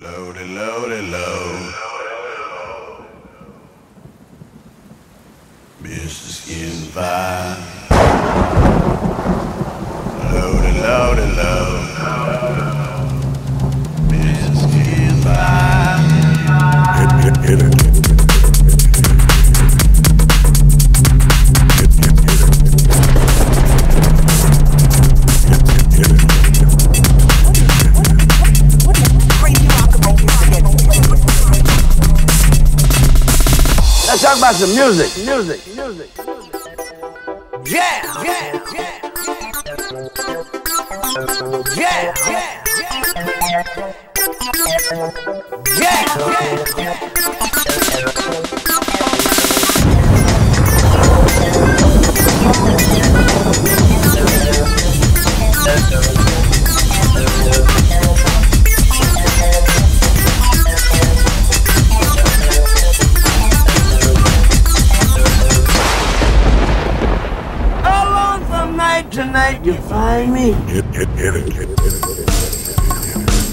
Loaded, loaded, load. Mr. Skinfire. Loaded, Let's talk about some music. Music. Music. Yeah. Yeah. Yeah. Yeah. Yeah. Yeah. Alone from night tonight, tonight you find me. Hit, hit, hit it, hit it, hit it, hit it, hit it, hit it.